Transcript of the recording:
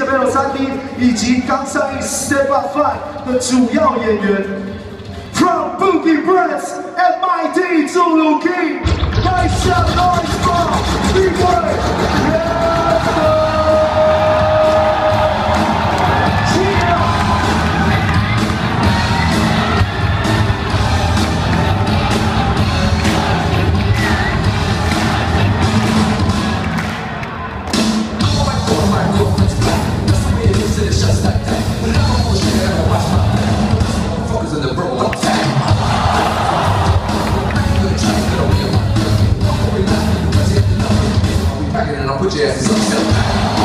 的朋友三 D 以及刚上映 Step Up Five 的主要演员，From Boogie Brands and My D Zulu King， não ela podia. É